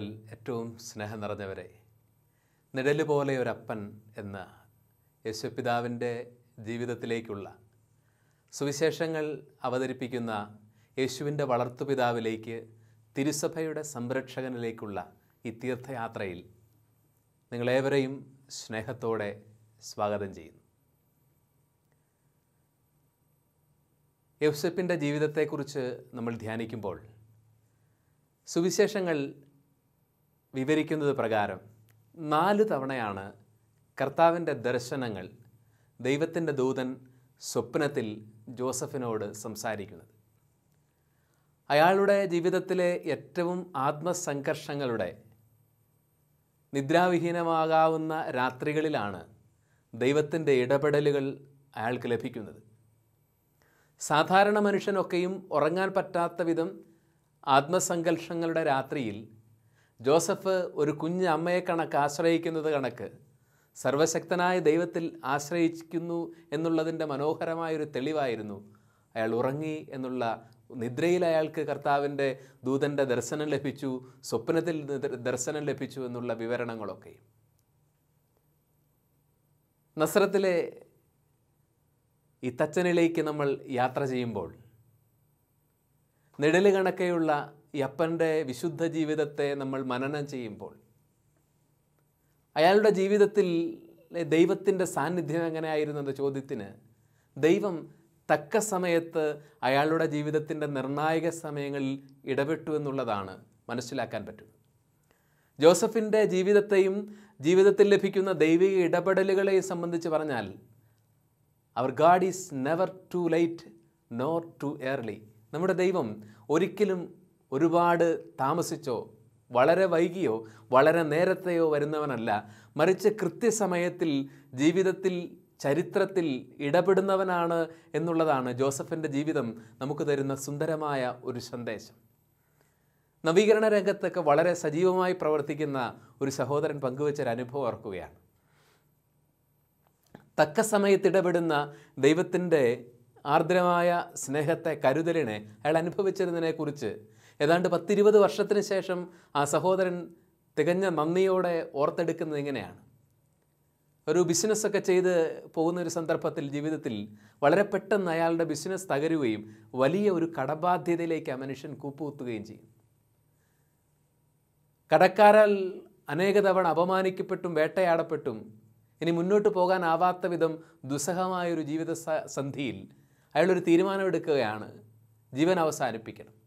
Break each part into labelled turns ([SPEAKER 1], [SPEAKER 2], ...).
[SPEAKER 1] കർത്താവിൽ ഏറ്റവും സ്നേഹം നിറഞ്ഞവരെ. നിഴൽ പോലെ ഒരപ്പൻ എന്ന യേശുപിതാവിന്റെ ജീവിതത്തിലേക്കുള്ള സുവിശേഷങ്ങൾ അവതരിപ്പിക്കുന്ന യേശുവിന്റെ വളർത്തുപിതാവിലേക്ക് തിരുസഭയുടെ സംരക്ഷകനിലേക്കുള്ള ഈ തീർത്ഥയാത്രയിൽ നിങ്ങളേവരെയും സ്നേഹത്തോടെ സ്വാഗതം ചെയ്യുന്നു. യൗസപ്പിന്റെ ജീവിതത്തെക്കുറിച്ച് നമ്മൾ ധ്യാനിക്കുമ്പോൾ സുവിശേഷങ്ങൾ വിവരിക്കുന്നത് പ്രകാരം നാല് തവണയാണ് കർത്താവിന്റെ ദർശനങ്ങൾ ദൈവത്തിന്റെ ദൂതൻ സ്വപ്നത്തിൽ ജോസഫിനോട് സംസാരിക്കുന്നത്. അയാളുടെ ജീവിതത്തിലെ ഏറ്റവും ആത്മസംഘർഷങ്ങളുടെ നിദ്രാവിഹീനമാകാവുന്ന രാത്രികളിലാണ് ദൈവത്തിന്റെ ഇടപെടലുകൾ അയാൾക്ക് ലഭിക്കുന്നത്. സാധാരണ മനുഷ്യനൊക്കെയും ഉറങ്ങാൻ പറ്റാത്ത വിധം ആത്മസംഘർഷങ്ങളുടെ രാത്രിയിൽ ജോസഫ് ഒരു കുഞ്ഞ് അമ്മയെ കണക്ക് ആശ്രയിക്കുന്നത് കണക്ക്. സർവശക്തനായ ദൈവത്തിൽ ആശ്രയിക്കുന്നു എന്നുള്ളതിന്റെ മനോഹരമായൊരു തെളിവായിരുന്നു. അയാൾ ഉറങ്ങി എന്നുള്ള നിദ്രയിൽ അയാൾക്ക് കർത്താവിന്റെ ദൂതന്റെ ദർശനം ലഭിച്ചു സ്വപ്നത്തിൽ ദർശനം ലഭിച്ചു എന്നുള്ള വിവരണങ്ങളൊക്കെ. നസ്രത്തിലെ ഈ തച്ചനിലേക്ക് നമ്മൾ യാത്ര ചെയ്യുമ്പോൾ നിഴൽ കണക്കെയുള്ള ഈ അപ്പന്റെ വിശുദ്ധ ജീവിതത്തെ നമ്മൾ മനനം ചെയ്യുമ്പോൾ അയാളുടെ ജീവിതത്തിൽ ദൈവത്തിന്റെ സാന്നിധ്യം എങ്ങനെയായിരുന്നു എന്ന ചോദ്യത്തിന് ദൈവം തക്ക സമയത്ത് അയാളുടെ ജീവിതത്തിന്റെ നിർണായക സമയങ്ങളിൽ ഇടപെട്ടു എന്നുള്ളതാണ് മനസ്സിലാക്കാൻ പറ്റുന്നത്. ജോസഫിന്റെ ജീവിതത്തെയും ജീവിതത്തിൽ ലഭിക്കുന്ന ദൈവിക ഇടപെടലുകളെയും സംബന്ധിച്ച് പറഞ്ഞാൽ അവർ God is never too late nor too early നമ്മുടെ ദൈവം ഒരിക്കലും ഒരുപാട് താമസിച്ചോ വളരെ വൈകിയോ വളരെ നേരത്തെയോ വരുന്നവനല്ല. മറിച്ച് കൃത്യസമയത്തിൽ ജീവിതത്തിൽ ചരിത്രത്തിൽ ഇടപെടുന്നവനാണ് എന്നുള്ളതാണ് ജോസഫിന്റെ ജീവിതം നമുക്ക് തരുന്ന സുന്ദരമായ ഒരു സന്ദേശം. നവീകരണ രംഗത്തൊക്കെ വളരെ സജീവമായി പ്രവർത്തിക്കുന്ന ഒരു സഹോദരൻ പങ്കുവച്ചൊരു അനുഭവം ഓർക്കുകയാണ്. തക്ക സമയത്ത് ഇടപെടുന്ന ദൈവത്തിന്റെ ആർദ്രമായ സ്നേഹത്തെ കരുതലിനെ അയാൾ അനുഭവിച്ചിരുന്നതിനെക്കുറിച്ച് ഏതാണ്ട് പത്തിരുപത് വർഷത്തിന് ശേഷം ആ സഹോദരൻ തികഞ്ഞ നന്ദിയോടെ ഓർത്തെടുക്കുന്നത് എങ്ങനെയാണ് ഒരു ബിസിനസ്സൊക്കെ ചെയ്ത് പോകുന്ന ഒരു സന്ദർഭത്തിൽ ജീവിതത്തിൽ വളരെ പെട്ടെന്ന് അയാളുടെ ബിസിനസ് തകരുകയും വലിയ ഒരു കടബാധ്യതയിലേക്ക് ആ മനുഷ്യൻ കൂപ്പുകുത്തുകയും ചെയ്യും. കടക്കാരാൽ അനേക തവണ അപമാനിക്കപ്പെട്ടും വേട്ടയാടപ്പെട്ടും ഇനി മുന്നോട്ട് പോകാനാവാത്ത വിധം ദുസ്സഹമായൊരു ജീവിത സന്ധിയിൽ അയാളൊരു തീരുമാനമെടുക്കുകയാണ് ജീവൻ അവസാനിപ്പിക്കണം.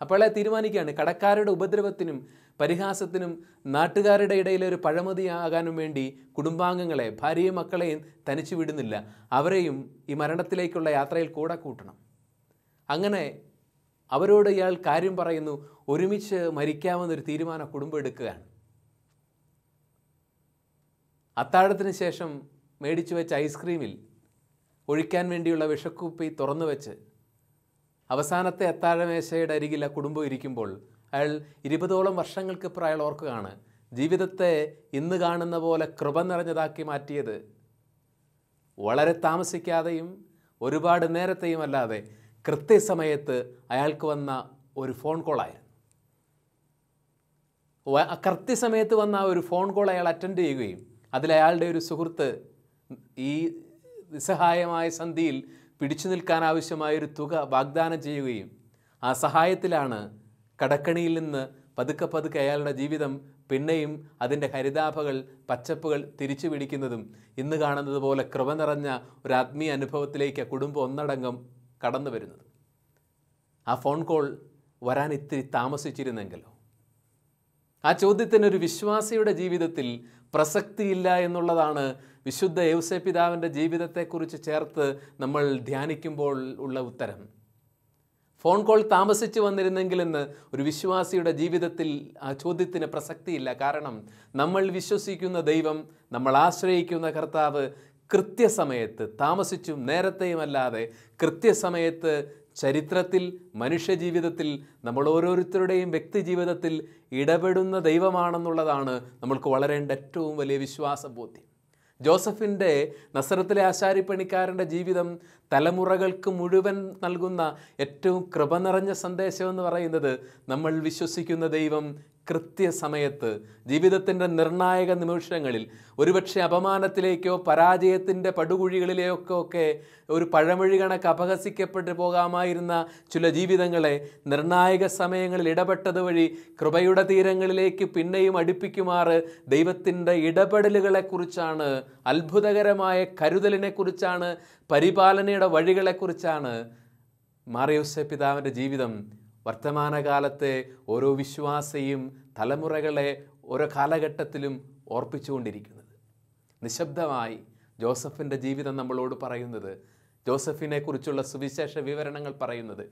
[SPEAKER 1] അപ്പോൾ തീരുമാനിക്കുകയാണ്. കടക്കാരുടെ ഉപദ്രവത്തിനും പരിഹാസത്തിനും നാട്ടുകാരുടെ ഇടയിലെ ഒരു പഴമതിയാകാനും വേണ്ടി കുടുംബാംഗങ്ങളെ ഭാര്യയും മക്കളെയും തനിച്ചു വിടുന്നില്ല. അവരെയും ഈ മരണത്തിലേക്കുള്ള യാത്രയിൽ കൂടെ കൂട്ടണം. അങ്ങനെ അവരോട് ഇയാൾ കാര്യം പറയുന്നു. ഒരുമിച്ച് മരിക്കാമെന്നൊരു തീരുമാനം കുടുംബം എടുക്കുകയാണ്. അത്താഴത്തിന് ശേഷം മേടിച്ചു വെച്ച ഐസ്ക്രീമിൽ ഒഴിക്കാൻ വേണ്ടിയുള്ള വിഷക്കുപ്പി തുറന്നു വെച്ച് അവസാനത്തെ അത്താഴമേശയുടെ അരികിൽ ആ കുടുംബം ഇരിക്കുമ്പോൾ അയാൾ ഇരുപതോളം വർഷങ്ങൾക്കിപ്പുറം അയാൾ ഓർക്കുകയാണ്. ജീവിതത്തെ ഇന്ന് കാണുന്ന പോലെ കൃപ നിറഞ്ഞതാക്കി മാറ്റിയത്. വളരെ താമസിക്കാതെയും ഒരുപാട് നേരത്തെയും അല്ലാതെ കൃത്യസമയത്ത് അയാൾക്ക് വന്ന ഒരു ഫോൺ കോളായിരുന്നു കൃത്യസമയത്ത് വന്ന ഒരു ഫോൺ കോൾ അയാൾ അറ്റൻഡ് ചെയ്യുകയും അതിൽ അയാളുടെ ഒരു സുഹൃത്ത് ഈ നിസ്സഹായമായ സന്ധിയിൽ പിടിച്ചു നിൽക്കാൻ ആവശ്യമായൊരു തുക വാഗ്ദാനം ചെയ്യുകയും ആ സഹായത്തിലാണ് കടക്കണിയിൽ നിന്ന് പതുക്കെ പതുക്കെ അയാളുടെ ജീവിതം പിന്നെയും അതിന്റെ ഹരിതാഭകൾ പച്ചപ്പുകൾ തിരിച്ചു പിടിക്കുന്നതും ഇന്ന് കാണുന്നത് പോലെ കൃപ നിറഞ്ഞ ഒരു ആത്മീയ അനുഭവത്തിലേക്ക് കുടുംബം ഒന്നടങ്കം കടന്നു വരുന്നത്. ആ ഫോൺ കോൾ വരാൻ ഇത്തിരി താമസിച്ചിരുന്നെങ്കിലോ? ആ ചോദ്യത്തിന് ഒരു വിശ്വാസിയുടെ ജീവിതത്തിൽ പ്രസക്തിയില്ല എന്നുള്ളതാണ് വിശുദ്ധ യൗസെ പിതാവിന്റെ ജീവിതത്തെക്കുറിച്ച് ചേർത്ത് നമ്മൾ ധ്യാനിക്കുമ്പോൾ ഉള്ള ഉത്തരം. ഫോൺ കോൾ താമസിച്ചു വന്നിരുന്നെങ്കിലെന്ന് ഒരു വിശ്വാസിയുടെ ജീവിതത്തിൽ ആ ചോദ്യത്തിന് പ്രസക്തിയില്ല. കാരണം നമ്മൾ വിശ്വസിക്കുന്ന ദൈവം നമ്മൾ ആശ്രയിക്കുന്ന കർത്താവ് കൃത്യസമയത്ത് താമസിച്ചും നേരത്തെയുമല്ലാതെ കൃത്യസമയത്ത് ചരിത്രത്തിൽ മനുഷ്യജീവിതത്തിൽ നമ്മൾ ഓരോരുത്തരുടെയും വ്യക്തി ജീവിതത്തിൽ ഇടപെടുന്ന ദൈവമാണെന്നുള്ളതാണ് നമ്മൾക്ക് വളരേണ്ട ഏറ്റവും വലിയ വിശ്വാസബോധ്യം. ജോസഫിന്റെ നസറത്തിലെ ആശാരിപ്പണിക്കാരന്റെ ജീവിതം തലമുറകൾക്ക് മുഴുവൻ നൽകുന്ന ഏറ്റവും കൃപ നിറഞ്ഞ സന്ദേശം എന്ന് പറയുന്നത് നമ്മൾ വിശ്വസിക്കുന്ന ദൈവം കൃത്യസമയത്ത് ജീവിതത്തിന്റെ നിർണായക നിമിഷങ്ങളിൽ ഒരുപക്ഷെ അപമാനത്തിലേക്കോ പരാജയത്തിന്റെ പടുകുഴികളിലേക്കോ ഒക്കെ ഒരു പഴമൊഴി കണക്ക് അപഹസിക്കപ്പെട്ടു പോകാമായിരുന്ന ചില ജീവിതങ്ങളെ നിർണായക സമയങ്ങളിൽ ഇടപെട്ടത് വഴി കൃപയുടെ തീരങ്ങളിലേക്ക് പിന്നെയും അടുപ്പിക്കുമാറ് ദൈവത്തിന്റെ ഇടപെടലുകളെക്കുറിച്ചാണ് അത്ഭുതകരമായ കരുതലിനെക്കുറിച്ചാണ് പരിപാലനയുടെ വഴികളെക്കുറിച്ചാണ് മാറിയോസെ പിതാവിന്റെ ജീവിതം വർത്തമാനകാലത്തെ ഓരോ വിശ്വാസിയും തലമുറകളെ ഓരോ കാലഘട്ടത്തിലും ഓർപ്പിച്ചുകൊണ്ടിരിക്കുന്നത്. നിശബ്ദമായി ജോസഫിന്റെ ജീവിതം നമ്മളോട് പറയുന്നത് ജോസഫിനെ കുറിച്ചുള്ള സുവിശേഷ വിവരണങ്ങൾ പറയുന്നത്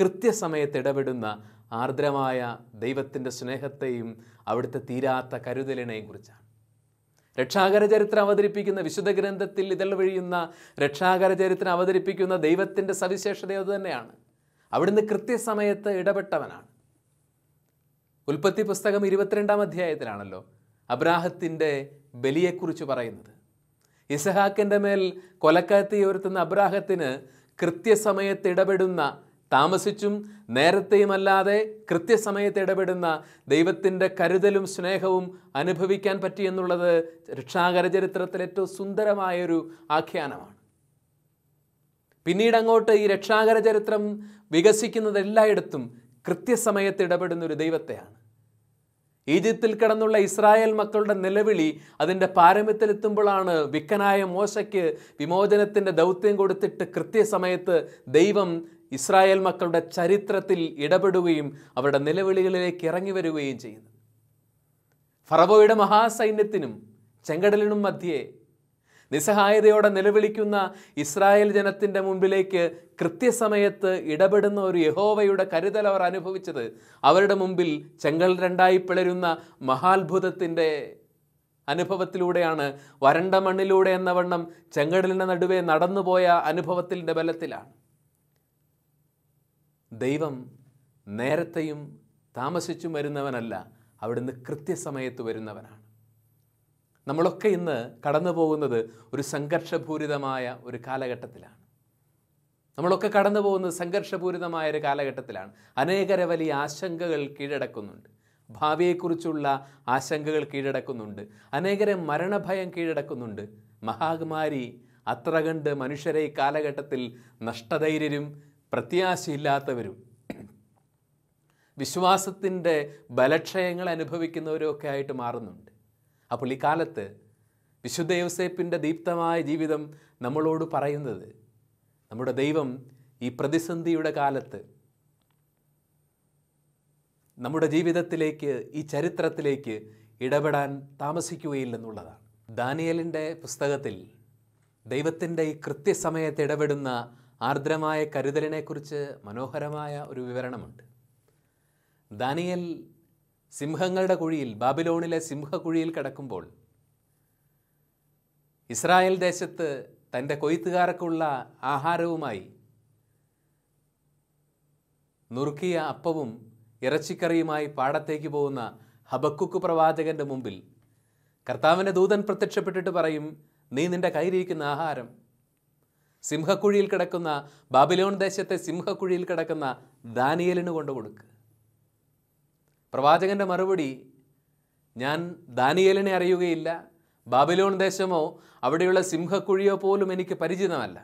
[SPEAKER 1] കൃത്യസമയത്ത് ഇടപെടുന്ന ആർദ്രമായ ദൈവത്തിന്റെ സ്നേഹത്തെയും അവിടുത്തെ തീരാത്ത കരുതലിനെയും കുറിച്ചാണ് രക്ഷാകര ചരിത്രം അവതരിപ്പിക്കുന്ന വിശുദ്ധ ഗ്രന്ഥത്തിൽ ഇതൾ വഴിയുന്ന രക്ഷാകര ചരിത്രം അവതരിപ്പിക്കുന്ന ദൈവത്തിന്റെ സവിശേഷത അതുതന്നെയാണ്. അവിടുന്ന് കൃത്യസമയത്ത് ഇടപെട്ടവനാണ്. ഉൽപ്പത്തി പുസ്തകം ഇരുപത്തിരണ്ടാം അധ്യായത്തിലാണല്ലോ അബ്രാഹത്തിന്റെ ബലിയെക്കുറിച്ച് പറയുന്നത്. ഇസഹാക്കിന്റെ മേൽ കൊലക്കത്തി ഉയർത്തുന്ന അബ്രാഹത്തിന് കൃത്യസമയത്ത് ഇടപെടുന്ന താമസിച്ചും നേരത്തെയുമല്ലാതെ കൃത്യസമയത്ത് ഇടപെടുന്ന ദൈവത്തിന്റെ കരുതലും സ്നേഹവും അനുഭവിക്കാൻ പറ്റിയെന്നുള്ളത് രക്ഷാകര ചരിത്രത്തിൽ ഏറ്റവും സുന്ദരമായൊരു ആഖ്യാനമാണ്. പിന്നീട് അങ്ങോട്ട് ഈ രക്ഷാകര ചരിത്രം വികസിക്കുന്നത് എല്ലായിടത്തും കൃത്യസമയത്ത് ഇടപെടുന്ന ഒരു ദൈവത്തെയാണ്. ഈജിപ്തിൽ കിടന്നുള്ള ഇസ്രായേൽ മക്കളുടെ നിലവിളി അതിന്റെ പാരമ്യത്തിലെത്തുമ്പോഴാണ് വിക്കനായ മോശയ്ക്ക് വിമോചനത്തിന്റെ ദൗത്യം കൊടുത്തിട്ട് കൃത്യസമയത്ത് ദൈവം ഇസ്രായേൽ മക്കളുടെ ചരിത്രത്തിൽ ഇടപെടുകയും അവരുടെ നിലവിളികളിലേക്ക് ഇറങ്ങി വരികയും ചെയ്യുന്നത്. ഫറവോയുടെ മഹാസൈന്യത്തിനും ചെങ്കടലിനും മധ്യേ നിസ്സഹായതയോടെ നിലവിളിക്കുന്ന ഇസ്രായേൽ ജനത്തിന്റെ മുമ്പിലേക്ക് കൃത്യസമയത്ത് ഇടപെടുന്ന ഒരു യഹോവയുടെ കരുതൽ അവർ അനുഭവിച്ചത്. അവരുടെ മുമ്പിൽ ചെങ്കൽ രണ്ടായി പിളരുന്ന മഹാത്ഭുതത്തിന്റെ അനുഭവത്തിലൂടെയാണ്. വരണ്ട മണ്ണിലൂടെ എന്ന വണ്ണം ചെങ്കടലിന്റെ നടുവേ നടന്നുപോയ അനുഭവത്തിന്റെ ബലത്തിലാണ്. ദൈവം നേരത്തെയും താമസിച്ചും വരുന്നവനല്ല അവിടുന്ന് കൃത്യസമയത്ത് വരുന്നവനാണ്. നമ്മളൊക്കെ ഇന്ന് കടന്നു പോകുന്നത് ഒരു സംഘർഷപൂരിതമായ ഒരു കാലഘട്ടത്തിലാണ്. നമ്മളൊക്കെ കടന്നു പോകുന്നത് സംഘർഷപൂരിതമായ ഒരു കാലഘട്ടത്തിലാണ്. അനേകര വലിയ ആശങ്കകൾ കീഴടക്കുന്നുണ്ട്. ഭാവിയെക്കുറിച്ചുള്ള ആശങ്കകൾ കീഴടക്കുന്നുണ്ട്. അനേകരെ മരണഭയം കീഴടക്കുന്നുണ്ട്. മഹാകുമാരി അത്ര കണ്ട് മനുഷ്യരെ ഈ കാലഘട്ടത്തിൽ നഷ്ടധൈര്യരും പ്രത്യാശയില്ലാത്തവരും വിശ്വാസത്തിന്റെ ബലക്ഷയങ്ങൾ അനുഭവിക്കുന്നവരും ഒക്കെ ആയിട്ട് മാറുന്നുണ്ട്. അപ്പോൾ ഈ കാലത്ത് വിശുദ്ധ യോസേപ്പിന്റെ ദീപ്തമായ ജീവിതം നമ്മളോട് പറയുന്നത് നമ്മുടെ ദൈവം ഈ പ്രതിസന്ധിയുടെ കാലത്ത് നമ്മുടെ ജീവിതത്തിലേക്ക് ഈ ചരിത്രത്തിലേക്ക് ഇടപെടാൻ താമസിക്കുകയില്ലെന്നുള്ളതാണ് ദാനിയലിന്റെ പുസ്തകത്തിൽ ദൈവത്തിന്റെ ഈ കൃത്യസമയത്ത് ഇടപെടുന്ന ആർദ്രമായ കരുതലിനെക്കുറിച്ച് മനോഹരമായ ഒരു വിവരണമുണ്ട്. ദാനിയൽ സിംഹങ്ങളുടെ കുഴിയിൽ ബാബിലോണിലെ സിംഹക്കുഴിയിൽ കിടക്കുമ്പോൾ ഇസ്രായേൽ ദേശത്ത് തന്റെ കൊയ്ത്തുകാർക്കുള്ള ആഹാരവുമായി നുറുക്കിയ അപ്പവും ഇറച്ചിക്കറിയുമായി പാടത്തേക്ക് പോകുന്ന ഹബക്കുക്ക് പ്രവാചകന്റെ മുമ്പിൽ കർത്താവിന്റെ ദൂതൻ പ്രത്യക്ഷപ്പെട്ടിട്ട് പറയും നീ നിന്റെ കയ്യിലിരിക്കുന്ന ആഹാരം സിംഹക്കുഴിയിൽ കിടക്കുന്ന ബാബിലോൺ ദേശത്തെ സിംഹക്കുഴിയിൽ കിടക്കുന്ന ദാനിയലിന് കൊണ്ടു കൊടുക്കുക പ്രവാചകന്റെ മറുപടി ഞാൻ ദാനിയേലിനെ അറിയുകയില്ല. ബാബിലോൺ ദേശമോ അവിടെയുള്ള സിംഹക്കുഴിയോ പോലും എനിക്ക് പരിചിതമല്ല.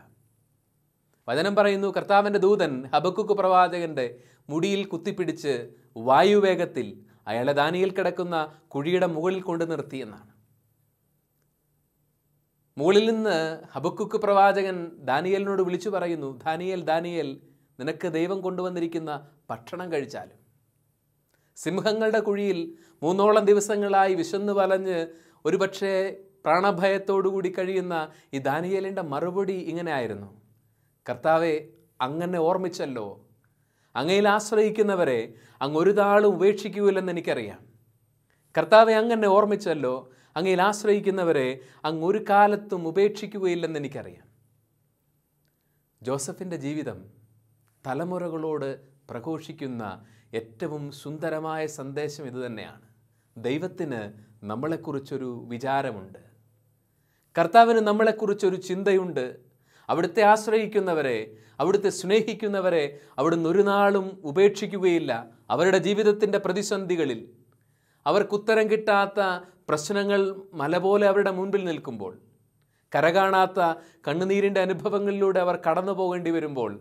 [SPEAKER 1] വചനം പറയുന്നു കർത്താവിന്റെ ദൂതൻ ഹബക്കുക്ക് പ്രവാചകന്റെ മുടിയിൽ കുത്തിപ്പിടിച്ച് വായുവേഗത്തിൽ അയാളെ ദാനിയിൽ കിടക്കുന്ന കുഴിയുടെ മുകളിൽ കൊണ്ടു നിർത്തിയെന്നാണ് മുകളിൽ നിന്ന് ഹബക്കുക്ക് പ്രവാചകൻ ദാനിയലിനോട് വിളിച്ചു പറയുന്നു ദാനിയൽ ദാനിയൽ നിനക്ക് ദൈവം കൊണ്ടുവന്നിരിക്കുന്ന ഭക്ഷണം കഴിച്ചാലും. സിംഹങ്ങളുടെ കുഴിയിൽ മൂന്നോളം ദിവസങ്ങളായി വിശന്നു വലഞ്ഞ് ഒരുപക്ഷെ പ്രാണഭയത്തോടുകൂടി കഴിയുന്ന ഈ ദാനിയേലിന്റെ മറുപടി ഇങ്ങനെ ആയിരുന്നു. കർത്താവെ അങ്ങനെ ഓർമ്മിച്ചല്ലോ. അങ്ങയിൽ ആശ്രയിക്കുന്നവരെ അങ്ങ് ഒരു താളും ഉപേക്ഷിക്കൂലെന്ന് എനിക്കറിയാം. കർത്താവെ അങ്ങനെ ഓർമ്മിച്ചല്ലോ. അങ്ങയിൽ ആശ്രയിക്കുന്നവരെ അങ്ങ് ഒരു കാലത്തും ഉപേക്ഷിക്കുകയില്ലെന്ന് എനിക്കറിയാം. ജോസഫിന്റെ ജീവിതം തലമുറകളോട് പ്രഘോഷിക്കുന്ന ഏറ്റവും സുന്ദരമായ സന്ദേശം ഇതുതന്നെയാണ് ദൈവത്തിന് നമ്മളെക്കുറിച്ചൊരു വിചാരമുണ്ട്. കർത്താവിന് നമ്മളെക്കുറിച്ചൊരു ചിന്തയുണ്ട്. അവിടുത്തെ ആശ്രയിക്കുന്നവരെ അവിടുത്തെ സ്നേഹിക്കുന്നവരെ അവിടുന്ന് ഒരു നാളും ഉപേക്ഷിക്കുകയില്ല അവരുടെ ജീവിതത്തിന്റെ പ്രതിസന്ധികളിൽ. അവർക്കുത്തരം കിട്ടാത്ത പ്രശ്നങ്ങൾ മല പോലെ അവരുടെ മുൻപിൽ നിൽക്കുമ്പോൾ കരകാണാത്ത കണ്ണുനീരിന്റെ അനുഭവങ്ങളിലൂടെ അവർ കടന്നു പോകേണ്ടി വരുമ്പോൾ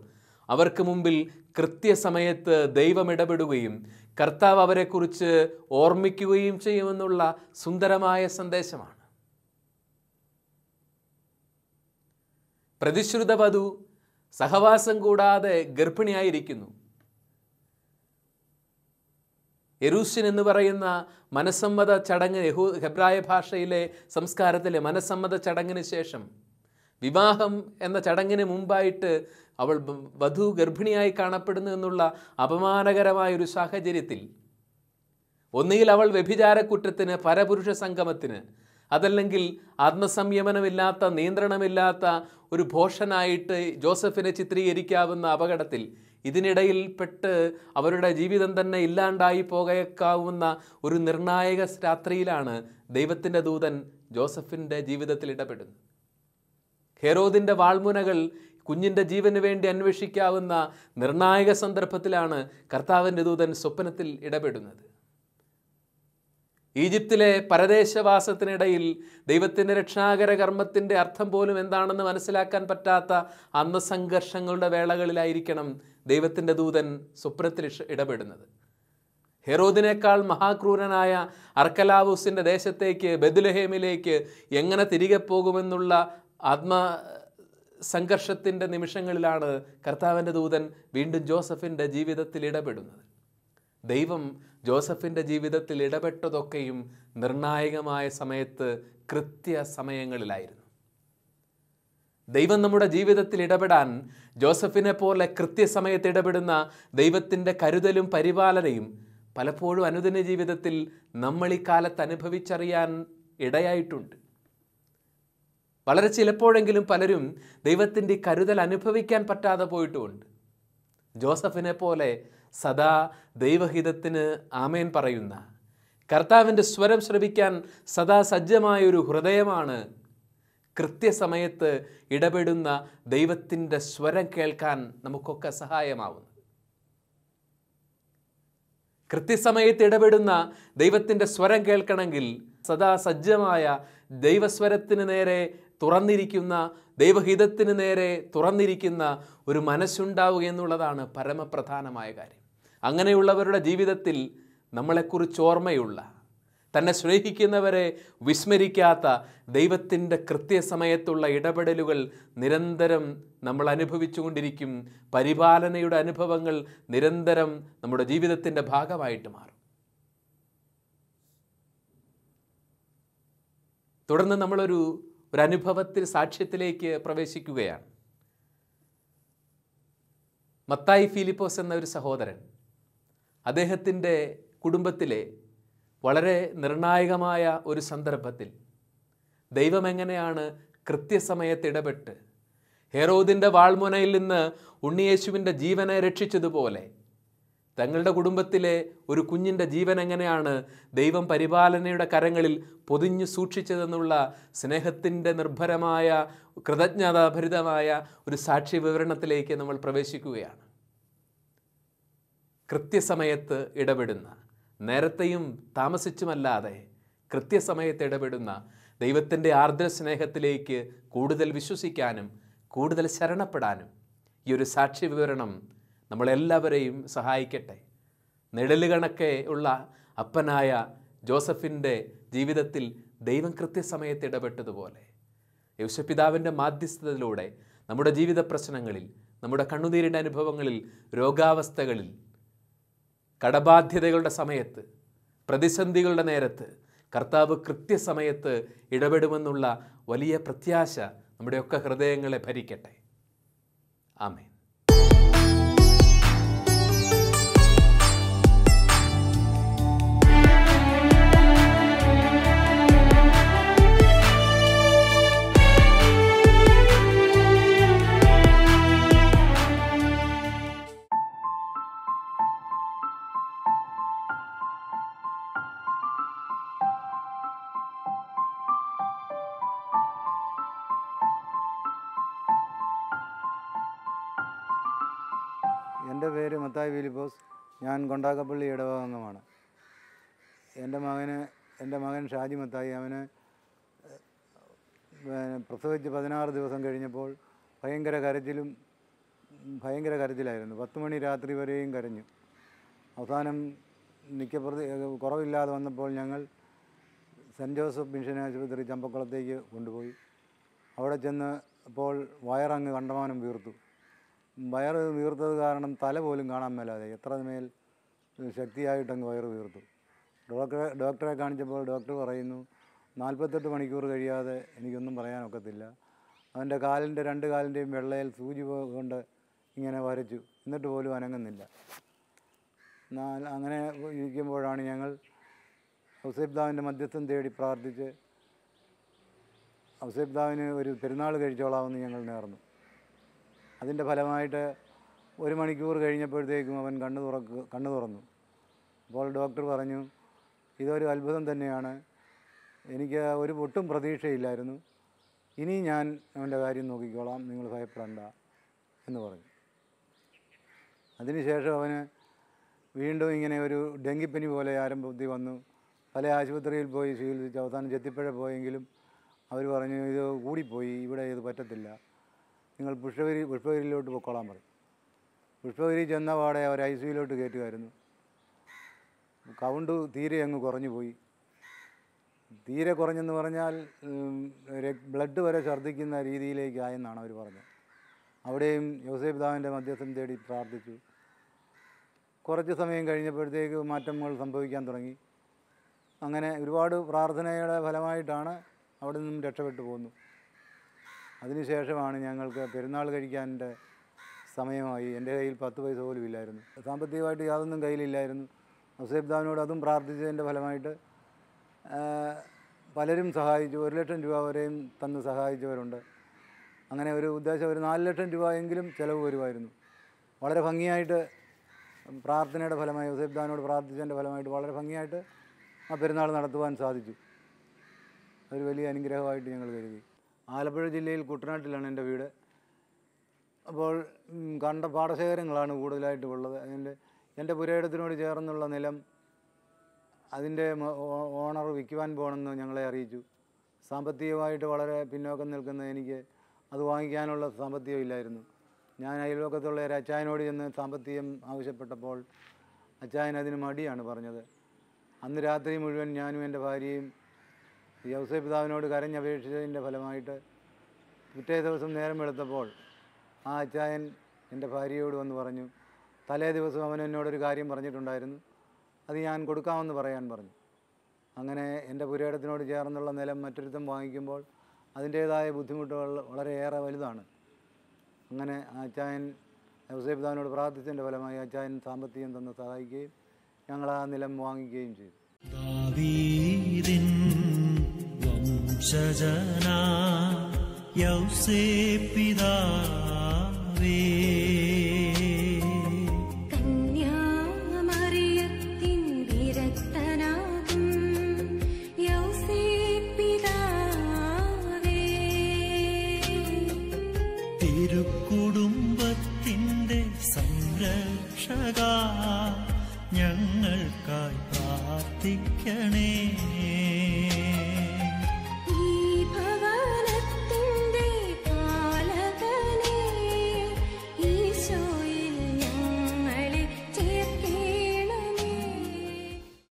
[SPEAKER 1] അവർക്ക് മുമ്പിൽ കൃത്യസമയത്ത് ദൈവം ഇടപെടുകയും കർത്താവ് അവരെക്കുറിച്ച് ഓർമ്മിക്കുകയും ചെയ്യുമെന്നുള്ള സുന്ദരമായ സന്ദേശമാണ്. പ്രതിശ്രുത വധു സഹവാസം കൂടാതെ ഗർഭിണിയായിരിക്കുന്നു. എറൂസിൻ എന്ന് പറയുന്ന മനസ്സമ്മത ചടങ്ങ് യഹൂ ഹെബ്രായ ഭാഷയിലെ സംസ്കാരത്തിലെ മനസ്സമ്മത ചടങ്ങിന് ശേഷം വിവാഹം എന്ന ചടങ്ങിന് മുമ്പായിട്ട് അവൾ വധു ഗർഭിണിയായി കാണപ്പെടുന്നു എന്നുള്ള അപമാനകരമായൊരു സാഹചര്യത്തിൽ ഒന്നുകിൽ അവൾ വ്യഭിചാരക്കുറ്റത്തിന് പരപുരുഷ സംഗമത്തിന് അതല്ലെങ്കിൽ ആത്മസംയമനമില്ലാത്ത നിയന്ത്രണമില്ലാത്ത ഒരു ഭോഷനായിട്ട് ജോസഫിനെ ചിത്രീകരിക്കാവുന്ന അപകടത്തിൽ ഇതിനിടയിൽ പെട്ട് അവരുടെ ജീവിതം തന്നെ ഇല്ലാണ്ടായി പോകേക്കാവുന്ന ഒരു നിർണായക രാത്രിയിലാണ് ദൈവത്തിന്റെ ദൂതൻ ജോസഫിന്റെ ജീവിതത്തിൽ ഇടപെടുന്നത്. ഹെറോദിന്റെ വാൾമുനകൾ കുഞ്ഞിന്റെ ജീവന് വേണ്ടി അന്വേഷിക്കാവുന്ന നിർണായക സന്ദർഭത്തിലാണ് കർത്താവിന്റെ ദൂതൻ സ്വപ്നത്തിൽ ഇടപെടുന്നത്. ഈജിപ്തിലെ പരദേശവാസത്തിനിടയിൽ ദൈവത്തിന്റെ രക്ഷാകര കർമ്മത്തിന്റെ അർത്ഥം പോലും എന്താണെന്ന് മനസ്സിലാക്കാൻ പറ്റാത്ത അന്ന് സംഘർഷങ്ങളുടെ വേളകളിലായിരിക്കണം ദൈവത്തിന്റെ ദൂതൻ സ്വപ്നത്തിൽ ഇടപെടുന്നത്. ഹെറോദിനേക്കാൾ മഹാക്രൂരനായ അർക്കലാവൂസിന്റെ ദേശത്തേക്ക് ബദുലഹേമിലേക്ക് എങ്ങനെ തിരികെ പോകുമെന്നുള്ള ആത്മ സംഘർഷത്തിന്റെ നിമിഷങ്ങളിലാണ് കർത്താവിന്റെ ദൂതൻ വീണ്ടും ജോസഫിന്റെ ജീവിതത്തിൽ ഇടപെടുന്നത്. ദൈവം ജോസഫിന്റെ ജീവിതത്തിൽ ഇടപെട്ടതൊക്കെയും നിർണായകമായ സമയത്ത് കൃത്യ സമയങ്ങളിലായിരുന്നു ദൈവം നമ്മുടെ ജീവിതത്തിൽ ഇടപെടാൻ ജോസഫിനെ പോലെ കൃത്യസമയത്ത് ഇടപെടുന്ന ദൈവത്തിന്റെ കരുതലും പരിപാലനയും പലപ്പോഴും അനുദിന ജീവിതത്തിൽ നമ്മൾ ഈ കാലത്ത് അനുഭവിച്ചറിയാൻ ഇടയായിട്ടുണ്ട്. വളരെ ചിലപ്പോഴെങ്കിലും പലരും ദൈവത്തിന്റെ കരുതൽ അനുഭവിക്കാൻ പറ്റാതെ പോയിട്ടുമുണ്ട്. ജോസഫിനെ പോലെ സദാ ദൈവഹിതത്തിന് ആമേൻ പറയുന്ന കർത്താവിന്റെ സ്വരം ശ്രവിക്കാൻ സദാ സജ്ജമായ ഒരു ഹൃദയമാണ് കൃത്യസമയത്ത് ഇടപെടുന്ന ദൈവത്തിന്റെ സ്വരം കേൾക്കാൻ നമുക്കൊക്കെ സഹായമാവുന്നത്. കൃത്യസമയത്ത് ഇടപെടുന്ന ദൈവത്തിന്റെ സ്വരം കേൾക്കണമെങ്കിൽ സദാ സജ്ജമായ ദൈവസ്വരത്തിന് നേരെ തുറന്നിരിക്കുന്ന ദൈവഹിതത്തിന് നേരെ തുറന്നിരിക്കുന്ന ഒരു മനസ്സുണ്ടാവുക എന്നുള്ളതാണ് പരമപ്രധാനമായ കാര്യം. അങ്ങനെയുള്ളവരുടെ ജീവിതത്തിൽ നമ്മളെക്കുറിച്ച് ഓർമ്മയുള്ള തന്നെ സ്നേഹിക്കുന്നവരെ വിസ്മരിക്കാത്ത ദൈവത്തിന്റെ കൃത്യസമയത്തുള്ള ഇടപെടലുകൾ നിരന്തരം നമ്മൾ അനുഭവിച്ചുകൊണ്ടിരിക്കും പരിപാലനയുടെ അനുഭവങ്ങൾ നിരന്തരം നമ്മുടെ ജീവിതത്തിന്റെ ഭാഗമായിട്ട് മാറും. തുടർന്ന് നമ്മളൊരു ഒരു അനുഭവത്തിൽ സാക്ഷ്യത്തിലേക്ക് പ്രവേശിക്കുകയാണ്. മത്തായി ഫിലിപ്പോസ് എന്ന ഒരു സഹോദരൻ അദ്ദേഹത്തിന്റെ കുടുംബത്തിലെ വളരെ നിർണായകമായ ഒരു സന്ദർഭത്തിൽ ദൈവം എങ്ങനെയാണ് കൃത്യസമയത്ത് ഇടപെട്ട് ഹെറോദിന്റെ വാൾമുനയിൽ നിന്ന് ഉണ്ണിയേശുവിന്റെ ജീവനെ രക്ഷിച്ചതുപോലെ തങ്ങളുടെ കുടുംബത്തിലെ ഒരു കുഞ്ഞിന്റെ ജീവൻ എങ്ങനെയാണ് ദൈവം പരിപാലനയുടെ കരങ്ങളിൽ പൊതിഞ്ഞു സൂക്ഷിച്ചതെന്നുള്ള സ്നേഹത്തിന്റെ നിർഭരമായ കൃതജ്ഞതാഭരിതമായ ഒരു സാക്ഷി വിവരണത്തിലേക്ക് നമ്മൾ പ്രവേശിക്കുകയാണ്. കൃത്യസമയത്ത് ഇടപെടുന്ന നേരത്തെയും താമസിച്ചുമല്ലാതെ കൃത്യസമയത്ത് ഇടപെടുന്ന ദൈവത്തിന്റെ ആർദ്ര സ്നേഹത്തിലേക്ക് കൂടുതൽ വിശ്വസിക്കാനും കൂടുതൽ ശരണപ്പെടാനും ഈ ഒരു സാക്ഷി വിവരണം നമ്മളെല്ലാവരെയും സഹായിക്കട്ടെ. നിഴൽ കണക്കെ ഉള്ള അപ്പനായ ജോസഫിന്റെ ജീവിതത്തിൽ ദൈവം കൃത്യസമയത്ത് ഇടപെട്ടതുപോലെ യൗശപിതാവിന്റെ മാധ്യസ്ഥതയിലൂടെ നമ്മുടെ ജീവിത പ്രശ്നങ്ങളിൽ നമ്മുടെ കണ്ണുനീരിന്റെ അനുഭവങ്ങളിൽ രോഗാവസ്ഥകളിൽ കടബാധ്യതകളുടെ സമയത്ത് പ്രതിസന്ധികളുടെ നേരത്ത് കർത്താവ് കൃത്യസമയത്ത് ഇടപെടുമെന്നുള്ള വലിയ പ്രത്യാശ നമ്മുടെയൊക്കെ ഹൃദയങ്ങളെ ഭരിക്കട്ടെ. ആമേൻ.
[SPEAKER 2] ഫിലിപ്പോസ് ഞാൻ കൊണ്ടാക്കപ്പള്ളി ഇടവകമാണ് എന്റെ മകന് എന്റെ മകൻ ഷാജി മത്തായി. അവന് പ്രസവിച്ച് പതിനാറ് ദിവസം കഴിഞ്ഞപ്പോൾ ഭയങ്കര കരച്ചിലും ഭയങ്കര കരച്ചിലായിരുന്നു. പത്ത് മണി രാത്രി വരെയും കരഞ്ഞു. അവസാനം നിൽക്കപ്രതി കുറവില്ലാതെ വന്നപ്പോൾ ഞങ്ങൾ സെന്റ് ജോസഫ് മിഷൻ ആശുപത്രി ചമ്പക്കുളത്തേക്ക് കൊണ്ടുപോയി. അവിടെ ചെന്ന് അപ്പോൾ വയറങ്ങ് കണ്ടമാനം വീർത്തു. വയറ് വീർത്തത് കാരണം തല പോലും കാണാൻ മേലാതെ എത്ര മേൽ ശക്തിയായിട്ടങ്ങ് വയറ് വീർത്തു. ഡോക്ടറെ ഡോക്ടറെ കാണിച്ചപ്പോൾ ഡോക്ടർ പറയുന്നു നാൽപ്പത്തെട്ട് മണിക്കൂർ കഴിയാതെ എനിക്കൊന്നും പറയാനൊക്കത്തില്ല അവന്റെ കാലിന്റെ രണ്ട് കാലിന്റെയും വെള്ളയിൽ സൂചി കൊണ്ട് ഇങ്ങനെ വരച്ചു. എന്നിട്ട് പോലും അനങ്ങുന്നില്ല. അങ്ങനെ ഇരിക്കുമ്പോഴാണ് ഞങ്ങൾ ഔസേബ്ദാവിന്റെ മധ്യസ്ഥം തേടി പ്രാർത്ഥിച്ച് ഔസേബ്ദാവിന് ഒരു പെരുന്നാൾ കഴിച്ചോളാമെന്ന് ഞങ്ങൾ നേർന്നു. അതിന്റെ ഫലമായിട്ട് ഒരു മണിക്കൂർ കഴിഞ്ഞപ്പോഴത്തേക്കും അവൻ കണ്ണു തുറക്കുക കണ്ണു തുറന്നു. അപ്പോൾ ഡോക്ടർ പറഞ്ഞു ഇതൊരു അത്ഭുതം തന്നെയാണ്. എനിക്ക് ഒരു ഒട്ടും പ്രതീക്ഷയില്ലായിരുന്നു. ഇനി ഞാൻ അവന്റെ കാര്യം നോക്കിക്കോളാം. നിങ്ങൾ ഭയപ്പെടണ്ട. എന്ന് പറഞ്ഞു. അതിനുശേഷം അവന് വീണ്ടും ഇങ്ങനെ ഒരു ഡെങ്കിപ്പനി പോലെ ആരംഭത്തിൽ വന്നു. പല ആശുപത്രിയിൽ പോയി ചികിത്സിച്ച് അവസാനം ചെത്തിപ്പഴ പോയെങ്കിലും അവർ പറഞ്ഞു ഇത് കൂടിപ്പോയി. ഇവിടെ ഇത് പറ്റത്തില്ല. നിങ്ങൾ പുഷ്പഗിരി പുഷ്പഗിരിയിലോട്ട് പൊക്കോളാൻ പറയും. പുഷ്പഗിരി ചെന്ന പാടെ അവർ ഐ സിയിലോട്ട് കയറ്റുമായിരുന്നു കൗണ്ട് തീരെ അങ്ങ് കുറഞ്ഞു പോയി. തീരെ കുറഞ്ഞെന്ന് പറഞ്ഞാൽ ബ്ലഡ് വരെ ഛർദ്ദിക്കുന്ന രീതിയിലേക്ക് ആയെന്നാണ് അവർ പറഞ്ഞത്. അവിടെയും യോസേഫ് പിതാവിന്റെ മധ്യസ്ഥം തേടി പ്രാർത്ഥിച്ചു. കുറച്ച് സമയം കഴിഞ്ഞപ്പോഴത്തേക്ക് മാറ്റങ്ങൾ സംഭവിക്കാൻ തുടങ്ങി. അങ്ങനെ ഒരുപാട് പ്രാർത്ഥനയുടെ ഫലമായിട്ടാണ് അവിടെ നിന്നും രക്ഷപ്പെട്ടു പോന്നു അതിനുശേഷമാണ് ഞങ്ങൾക്ക് പെരുന്നാൾ കഴിക്കാന്റെ സമയമായി. എന്റെ കയ്യിൽ പത്ത് പൈസ പോലും ഇല്ലായിരുന്നു. സാമ്പത്തികമായിട്ട് യാതൊന്നും കയ്യിലില്ലായിരുന്നു. ഔസേബ്ദാവിനോട് അതും പ്രാർത്ഥിച്ചതിന്റെ ഫലമായിട്ട് പലരും സഹായിച്ചു. ഒരു ലക്ഷം രൂപ വരെയും തന്ന് സഹായിച്ചവരുണ്ട്. അങ്ങനെ ഒരു ഉദ്ദേശം ഒരു നാല് ലക്ഷം രൂപ എങ്കിലും ചിലവ് വരുമായിരുന്നു. വളരെ ഭംഗിയായിട്ട് പ്രാർത്ഥനയുടെ ഫലമായി ഔസേബ്ദാവിനോട് പ്രാർത്ഥിച്ചതിന്റെ ഫലമായിട്ട് വളരെ ഭംഗിയായിട്ട് ആ പെരുന്നാൾ നടത്തുവാൻ സാധിച്ചു. ഒരു വലിയ അനുഗ്രഹമായിട്ട് ഞങ്ങൾ കരുതി. ആലപ്പുഴ ജില്ലയിൽ കുട്ടനാട്ടിലാണ് എന്റെ വീട്. അപ്പോൾ കണ്ട പാടശേഖരങ്ങളാണ് കൂടുതലായിട്ടും ഉള്ളത്. അതിന്റെ എന്റെ പുരയിടത്തിനോട് ചേർന്നുള്ള നിലം അതിന്റെ ഓണർ വിൽക്കുവാൻ പോകണമെന്ന് ഞങ്ങളെ അറിയിച്ചു. സാമ്പത്തികമായിട്ട് വളരെ പിന്നോക്കം നിൽക്കുന്ന എനിക്ക് അത് വാങ്ങിക്കാനുള്ള സാമ്പത്തികം ഇല്ലായിരുന്നു. ഞാൻ അയൽവക്കത്തുള്ള ഒരു അച്ചായനോട് ചെന്ന് സാമ്പത്തികം ആവശ്യപ്പെട്ടപ്പോൾ അച്ചായൻ അതിന് മടിയാണ് പറഞ്ഞത്. അന്ന് രാത്രി മുഴുവൻ ഞാനും എന്റെ ഭാര്യയും ഔസേ പിതാവിനോട് കരഞ്ഞപേക്ഷിച്ചതിന്റെ ഫലമായിട്ട് പിറ്റേ ദിവസം നേരം വെളുത്തപ്പോൾ ആ അച്ചായൻ എന്റെ ഭാര്യയോട് വന്ന് പറഞ്ഞു തലേ ദിവസം അവൻ എന്നോടൊരു കാര്യം പറഞ്ഞിട്ടുണ്ടായിരുന്നു അത് ഞാൻ കൊടുക്കാമെന്ന് പറയാൻ പറഞ്ഞു. അങ്ങനെ എന്റെ പുരേടത്തിനോട് ചേർന്നുള്ള നിലം മറ്റൊരുത്തം വാങ്ങിക്കുമ്പോൾ അതിന്റേതായ ബുദ്ധിമുട്ടുകൾ വളരെയേറെ വലുതാണ്. അങ്ങനെ ആ അച്ചായൻ ഔസേ പിതാവിനോട് പ്രാർത്ഥിച്ചതിന്റെ ഫലമായി അച്ചായൻ സാമ്പത്തികം തന്ന് സഹായിക്കുകയും ഞങ്ങൾ ആ നിലം വാങ്ങിക്കുകയും ചെയ്തു.
[SPEAKER 3] सजना यौसे पिदावे।